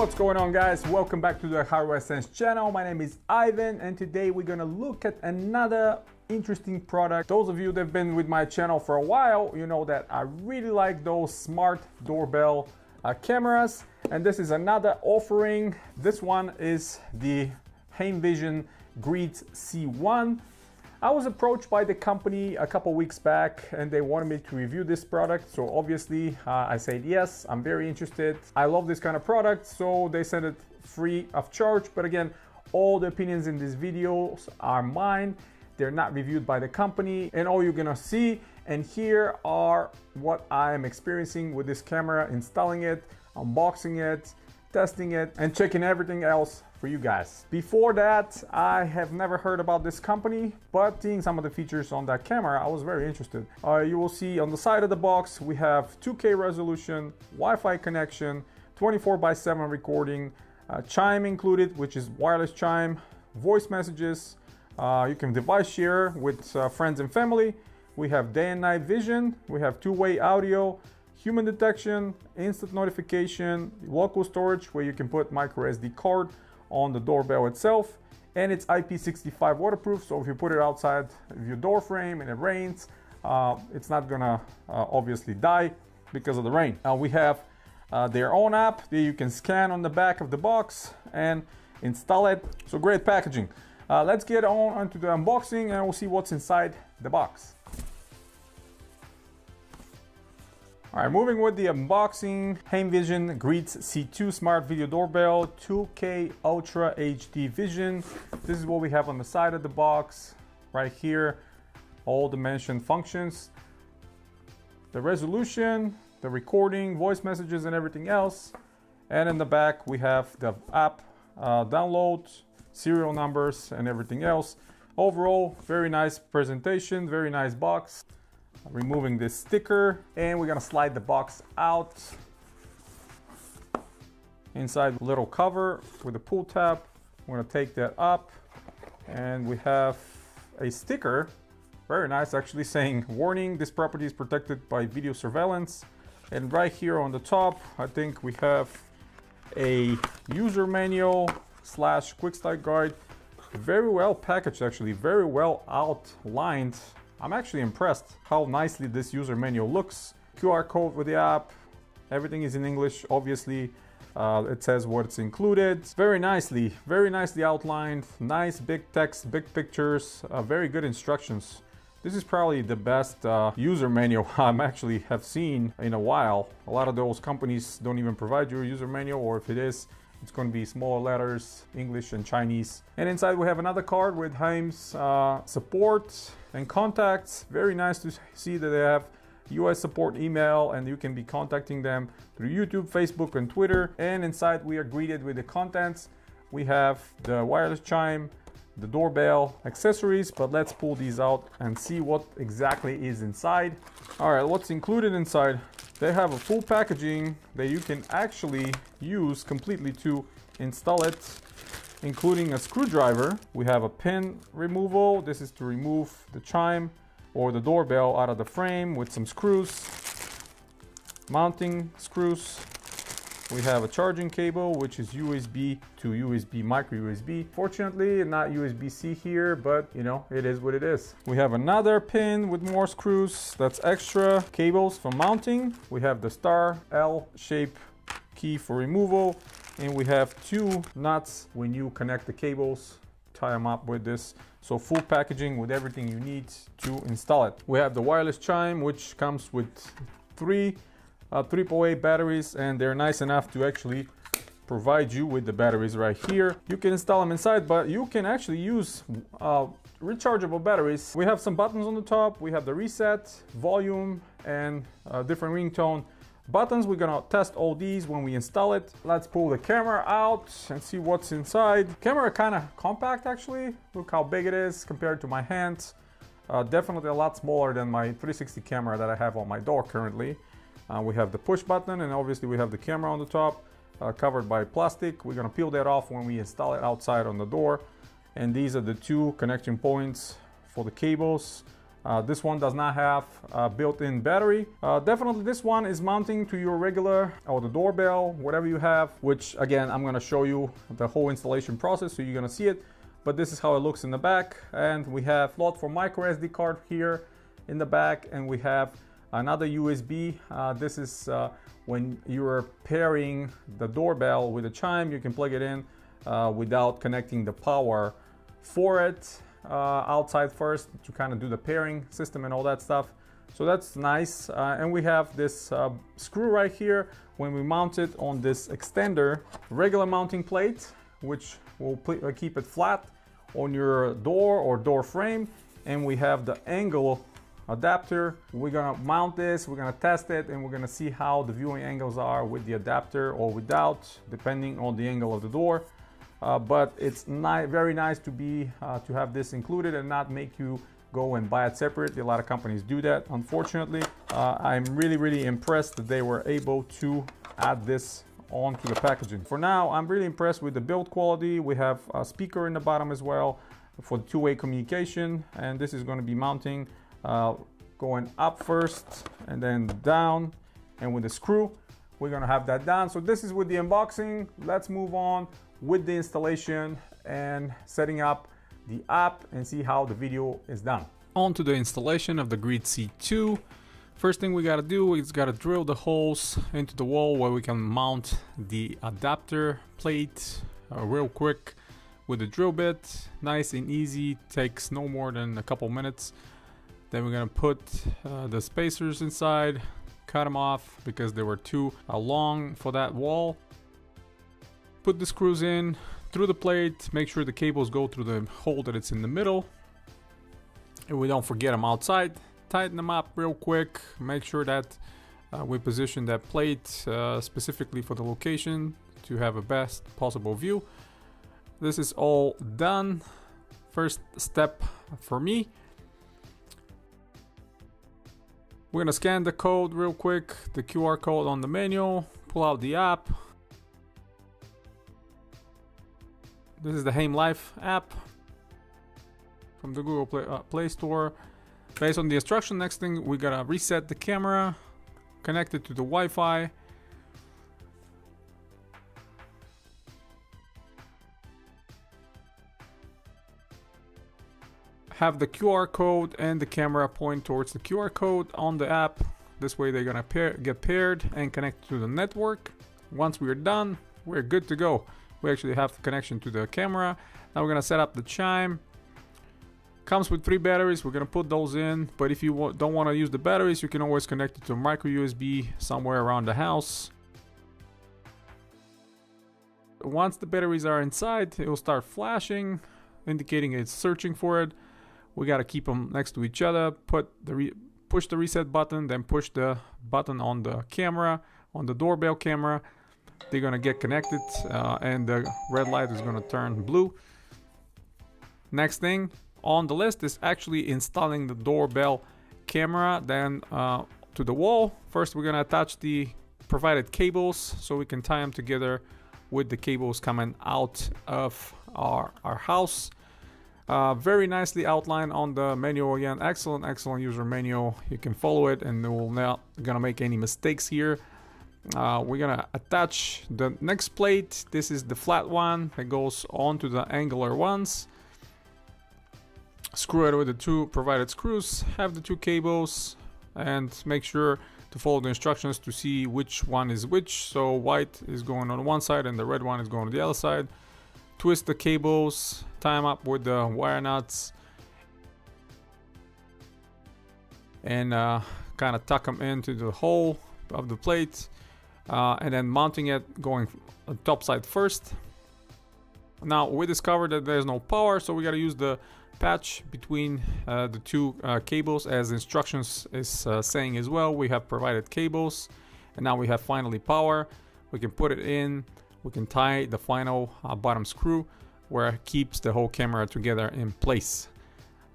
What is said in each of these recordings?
What's going on guys? Welcome back to the Hardware Sense channel. My name is Ivan and today we're gonna look at another interesting product. Those of you that have been with my channel for a while, you know that I really like those smart doorbell uh, cameras and this is another offering. This one is the HeimVision Greets C1 I was approached by the company a couple weeks back and they wanted me to review this product. So obviously uh, I said yes, I'm very interested. I love this kind of product. So they sent it free of charge. But again, all the opinions in these videos are mine. They're not reviewed by the company and all you're gonna see and here are what I am experiencing with this camera, installing it, unboxing it, testing it and checking everything else for you guys. Before that, I have never heard about this company, but seeing some of the features on that camera, I was very interested. Uh, you will see on the side of the box, we have 2K resolution, Wi-Fi connection, 24 by 7 recording, uh, chime included, which is wireless chime, voice messages, uh, you can device share with uh, friends and family. We have day and night vision, we have two-way audio, human detection, instant notification, local storage where you can put micro SD card, on the doorbell itself and it's IP65 waterproof so if you put it outside your door frame and it rains uh, it's not gonna uh, obviously die because of the rain. Now we have uh, their own app that you can scan on the back of the box and install it. So great packaging. Uh, let's get on onto the unboxing and we'll see what's inside the box. All right, moving with the unboxing, HeimVision Greets C2 Smart Video Doorbell 2K Ultra HD Vision. This is what we have on the side of the box, right here, all the mentioned functions. The resolution, the recording, voice messages and everything else. And in the back, we have the app uh, download, serial numbers and everything else. Overall, very nice presentation, very nice box removing this sticker and we're gonna slide the box out. Inside little cover with a pull tab we're gonna take that up and we have a sticker. Very nice actually saying warning this property is protected by video surveillance. And right here on the top I think we have a user manual slash quick start guide. Very well packaged actually very well outlined I'm actually impressed how nicely this user manual looks. QR code for the app, everything is in English, obviously. Uh, it says what's included. Very nicely, very nicely outlined, nice big text, big pictures, uh, very good instructions. This is probably the best uh, user manual I'm actually have seen in a while. A lot of those companies don't even provide you a user manual or if it is, it's going to be smaller letters, English and Chinese. And inside we have another card with Heim's uh, support and contacts. Very nice to see that they have US support email and you can be contacting them through YouTube, Facebook and Twitter. And inside we are greeted with the contents. We have the wireless chime, the doorbell, accessories, but let's pull these out and see what exactly is inside. All right, what's included inside? They have a full packaging that you can actually use completely to install it, including a screwdriver. We have a pin removal. This is to remove the chime or the doorbell out of the frame with some screws, mounting screws, we have a charging cable, which is USB to USB, micro USB. Fortunately, not USB-C here, but you know, it is what it is. We have another pin with more screws. That's extra cables for mounting. We have the star L shape key for removal. And we have two nuts when you connect the cables, tie them up with this. So full packaging with everything you need to install it. We have the wireless chime, which comes with three uh, AAA batteries and they're nice enough to actually provide you with the batteries right here. You can install them inside, but you can actually use uh, rechargeable batteries. We have some buttons on the top. We have the reset, volume, and uh, different ringtone buttons. We're gonna test all these when we install it. Let's pull the camera out and see what's inside. Camera kind of compact actually. Look how big it is compared to my hands. Uh, definitely a lot smaller than my 360 camera that I have on my door currently. Uh, we have the push button and obviously we have the camera on the top uh, covered by plastic. We're gonna peel that off when we install it outside on the door. And these are the two connection points for the cables. Uh, this one does not have a built-in battery. Uh, definitely this one is mounting to your regular or the doorbell, whatever you have, which again, I'm gonna show you the whole installation process so you're gonna see it. But this is how it looks in the back. And we have slot for micro SD card here in the back and we have another USB. Uh, this is uh, when you're pairing the doorbell with a chime, you can plug it in uh, without connecting the power for it uh, outside first to kind of do the pairing system and all that stuff. So that's nice. Uh, and we have this uh, screw right here when we mount it on this extender, regular mounting plate, which will keep it flat on your door or door frame. And we have the angle adapter. We're gonna mount this, we're gonna test it, and we're gonna see how the viewing angles are with the adapter or without, depending on the angle of the door. Uh, but it's ni very nice to be uh, to have this included and not make you go and buy it separately. A lot of companies do that, unfortunately. Uh, I'm really, really impressed that they were able to add this onto the packaging. For now, I'm really impressed with the build quality. We have a speaker in the bottom as well for two-way communication, and this is going to be mounting uh, going up first and then down, and with the screw, we're to have that done. So this is with the unboxing. Let's move on with the installation and setting up the app and see how the video is done. On to the installation of the Greets C2. First thing we gotta do is gotta drill the holes into the wall where we can mount the adapter plate uh, real quick with a drill bit. Nice and easy, takes no more than a couple minutes. Then we're gonna put uh, the spacers inside, cut them off because they were too uh, long for that wall put the screws in through the plate, make sure the cables go through the hole that it's in the middle. And we don't forget them outside. Tighten them up real quick, make sure that uh, we position that plate uh, specifically for the location to have a best possible view. This is all done. First step for me. We're gonna scan the code real quick, the QR code on the menu, pull out the app, This is the HeimLife app from the Google Play, uh, Play Store. Based on the instruction, next thing we gotta reset the camera, connect it to the Wi-Fi. Have the QR code and the camera point towards the QR code on the app. This way they're gonna pair, get paired and connect to the network. Once we're done, we're good to go we actually have the connection to the camera. Now we're gonna set up the chime. Comes with three batteries, we're gonna put those in, but if you don't wanna use the batteries, you can always connect it to a micro USB somewhere around the house. Once the batteries are inside, it will start flashing, indicating it's searching for it. We gotta keep them next to each other, put the push the reset button, then push the button on the camera, on the doorbell camera, they're gonna get connected uh, and the red light is gonna turn blue. Next thing on the list is actually installing the doorbell camera then uh, to the wall. First we're gonna attach the provided cables so we can tie them together with the cables coming out of our, our house. Uh, very nicely outlined on the manual again. Excellent, excellent user manual. You can follow it and we're not gonna make any mistakes here. Uh, we're gonna attach the next plate. This is the flat one that goes onto the angular ones. Screw it with the two provided screws, have the two cables, and make sure to follow the instructions to see which one is which. So white is going on one side and the red one is going on the other side. Twist the cables, tie them up with the wire nuts, and uh, kind of tuck them into the hole of the plate uh, and then mounting it going top side first. Now we discovered that there's no power, so we gotta use the patch between uh, the two uh, cables as instructions is uh, saying as well. We have provided cables and now we have finally power. We can put it in, we can tie the final uh, bottom screw where it keeps the whole camera together in place.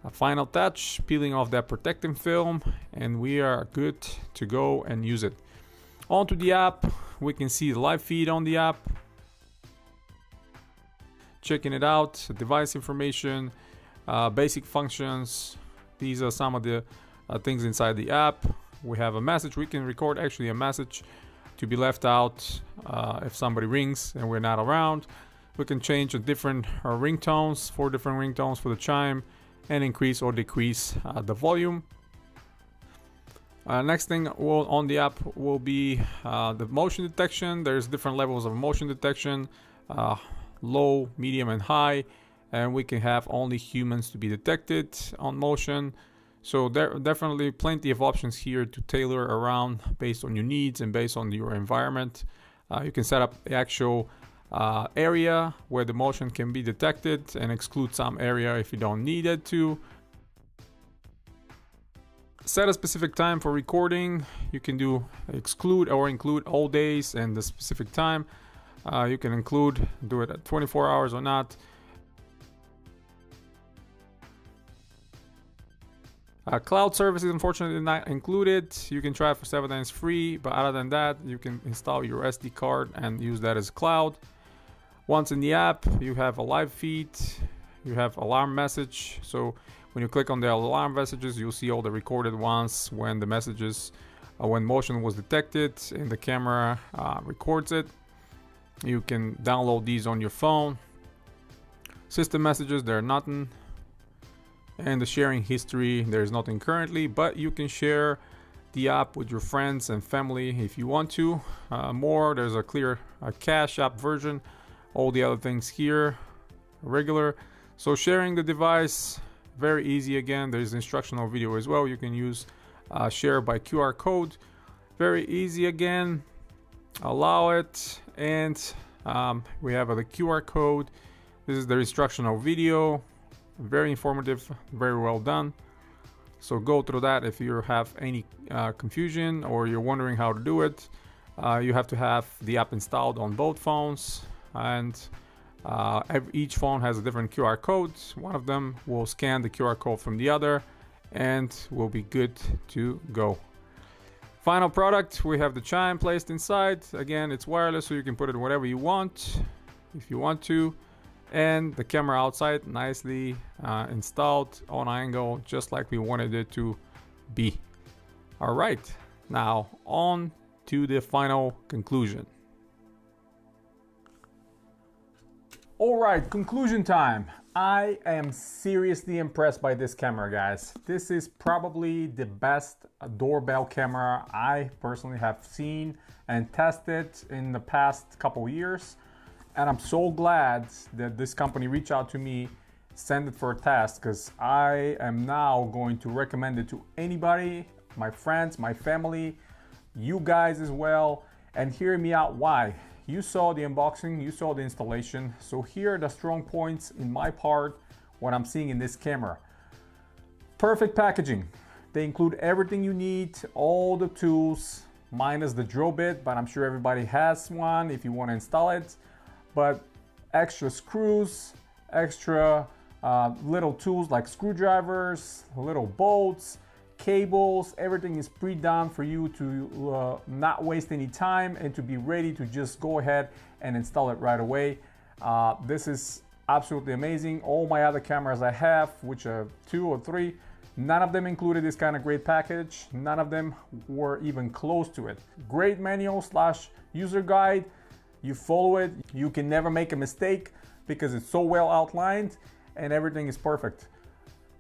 A final touch, peeling off that protecting film and we are good to go and use it. Onto the app, we can see the live feed on the app. Checking it out, device information, uh, basic functions, these are some of the uh, things inside the app. We have a message. We can record actually a message to be left out uh, if somebody rings and we're not around. We can change the different uh, ringtones, four different ringtones for the chime, and increase or decrease uh, the volume. Uh, next thing will, on the app will be uh, the motion detection. There's different levels of motion detection, uh, low, medium, and high, and we can have only humans to be detected on motion. So there are definitely plenty of options here to tailor around based on your needs and based on your environment. Uh, you can set up the actual uh, area where the motion can be detected and exclude some area if you don't need it to. Set a specific time for recording. You can do exclude or include all days and the specific time. Uh, you can include, do it at 24 hours or not. Uh, cloud services unfortunately not included. You can try it for seven days free, but other than that, you can install your SD card and use that as cloud. Once in the app, you have a live feed, you have alarm message. So when you click on the alarm messages, you'll see all the recorded ones when the messages, uh, when motion was detected and the camera uh, records it. You can download these on your phone. System messages, they're nothing and the sharing history there's nothing currently but you can share the app with your friends and family if you want to. Uh, more there's a clear a cache app version. All the other things here regular. So sharing the device very easy again. There's instructional video as well. You can use uh, share by QR code. Very easy again. Allow it. And um, we have the QR code. This is the instructional video very informative very well done. So go through that if you have any uh, confusion or you're wondering how to do it. Uh, you have to have the app installed on both phones and uh, every, each phone has a different QR code. One of them will scan the QR code from the other and will be good to go. Final product we have the chime placed inside. Again it's wireless so you can put it whatever you want if you want to and the camera outside nicely uh, installed on angle just like we wanted it to be. All right now on to the final conclusion. All right conclusion time. I am seriously impressed by this camera guys. This is probably the best doorbell camera i personally have seen and tested in the past couple years and I'm so glad that this company reached out to me, send it for a test, because I am now going to recommend it to anybody, my friends, my family, you guys as well, and hear me out why. You saw the unboxing, you saw the installation, so here are the strong points in my part, what I'm seeing in this camera. Perfect packaging. They include everything you need, all the tools, minus the drill bit, but I'm sure everybody has one if you want to install it but extra screws, extra uh, little tools like screwdrivers, little bolts, cables, everything is pre-done for you to uh, not waste any time and to be ready to just go ahead and install it right away. Uh, this is absolutely amazing. All my other cameras I have, which are two or three, none of them included this kind of great package. None of them were even close to it. Great manual slash user guide you follow it, you can never make a mistake because it's so well outlined and everything is perfect.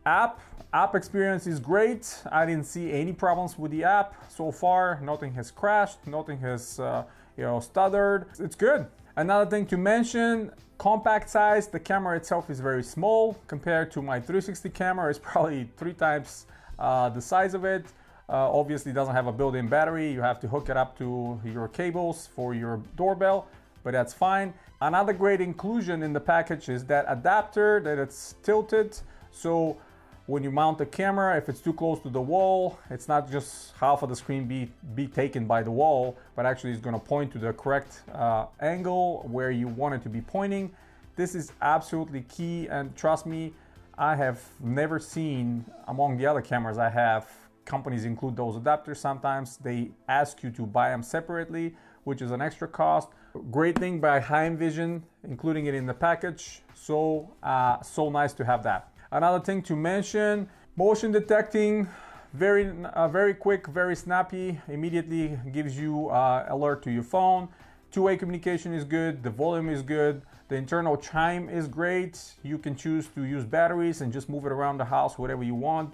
App, app experience is great. I didn't see any problems with the app so far. Nothing has crashed, nothing has uh, you know stuttered. It's good. Another thing to mention, compact size. The camera itself is very small compared to my 360 camera. It's probably three times uh, the size of it. Uh, obviously doesn't have a built-in battery. You have to hook it up to your cables for your doorbell, but that's fine. Another great inclusion in the package is that adapter that it's tilted. So when you mount the camera, if it's too close to the wall, it's not just half of the screen be, be taken by the wall, but actually it's gonna point to the correct uh, angle where you want it to be pointing. This is absolutely key and trust me, I have never seen among the other cameras I have companies include those adapters sometimes. They ask you to buy them separately, which is an extra cost. Great thing by HeimVision, including it in the package. So, uh, so nice to have that. Another thing to mention, Motion detecting, very, uh, very quick, very snappy, immediately gives you uh, alert to your phone. Two-way communication is good, the volume is good, the internal chime is great. You can choose to use batteries and just move it around the house, whatever you want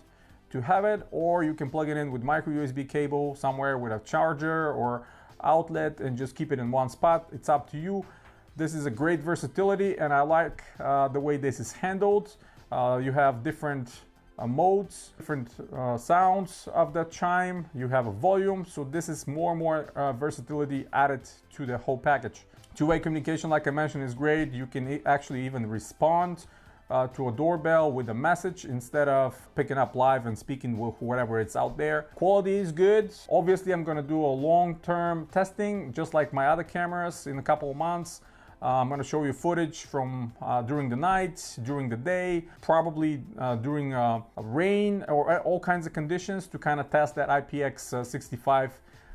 to have it, or you can plug it in with micro USB cable somewhere with a charger or outlet and just keep it in one spot. It's up to you. This is a great versatility and I like uh, the way this is handled. Uh, you have different uh, modes, different uh, sounds of the chime. You have a volume, so this is more and more uh, versatility added to the whole package. Two-way communication, like I mentioned, is great. You can actually even respond uh, to a doorbell with a message instead of picking up live and speaking with whatever it's out there. Quality is good. Obviously, I'm gonna do a long-term testing, just like my other cameras in a couple of months. Uh, I'm going to show you footage from uh, during the night, during the day, probably uh, during uh, rain or uh, all kinds of conditions to kind of test that IPX65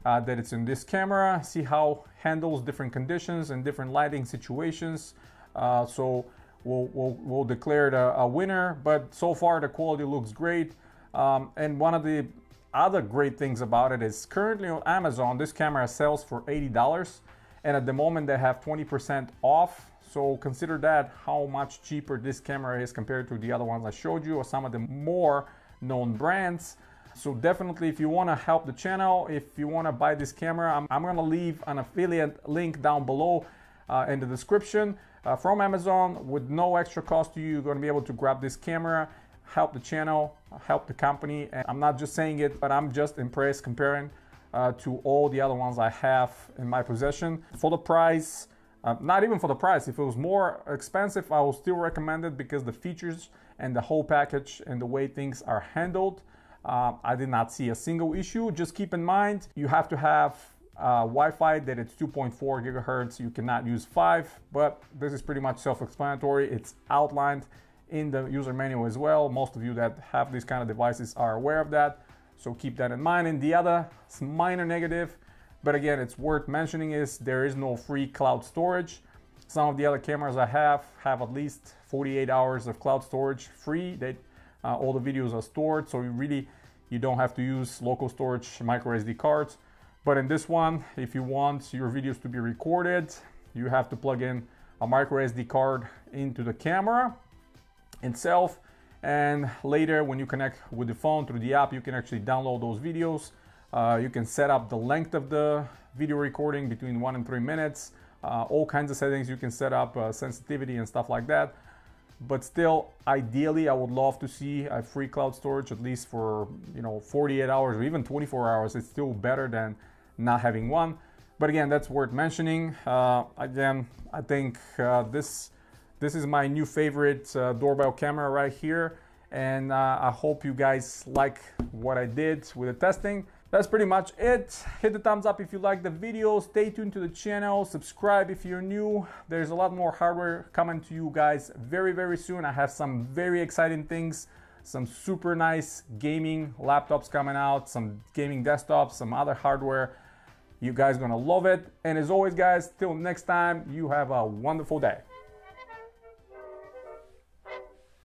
uh, that it's in this camera, see how handles different conditions and different lighting situations. so we'll, we'll, we'll declare it a, a, winner, but so far the quality looks great. Um, and one of the other great things about it is currently on Amazon, this camera sells for $80 and at the moment they have 20% off. So consider that how much cheaper this camera is compared to the other ones I showed you or some of the more known brands. So definitely if you want to help the channel if you want to buy this camera I'm, I'm going to leave an affiliate link down below uh, in the description uh, from Amazon with no extra cost to you you're going to be able to grab this camera help the channel help the company and I'm not just saying it but I'm just impressed comparing uh, to all the other ones I have in my possession. For the price, uh, not even for the price, if it was more expensive, I would still recommend it because the features and the whole package and the way things are handled, uh, I did not see a single issue. Just keep in mind, you have to have uh, Wi-Fi that it's 2.4 gigahertz. You cannot use 5, but this is pretty much self-explanatory. It's outlined in the user manual as well. Most of you that have these kind of devices are aware of that. So keep that in mind. And the other minor negative, but again, it's worth mentioning is there is no free cloud storage. Some of the other cameras I have have at least 48 hours of cloud storage free. That uh, all the videos are stored, so you really you don't have to use local storage micro SD cards. But in this one, if you want your videos to be recorded, you have to plug in a micro SD card into the camera itself. And later when you connect with the phone through the app you can actually download those videos. Uh, you can set up the length of the video recording between one and three minutes. Uh, all kinds of settings you can set up uh, sensitivity and stuff like that. But still ideally i would love to see a free cloud storage at least for you know 48 hours or even 24 hours. It's still better than not having one but again that's worth mentioning uh, again i think uh, this this is my new favorite uh, doorbell camera right here. And uh, I hope you guys like what I did with the testing. That's pretty much it. Hit the thumbs up if you like the video. Stay tuned to the channel. Subscribe if you're new. There's a lot more hardware coming to you guys very, very soon. I have some very exciting things. Some super nice gaming laptops coming out, some gaming desktops, some other hardware. You guys gonna love it. And as always, guys, till next time, you have a wonderful day.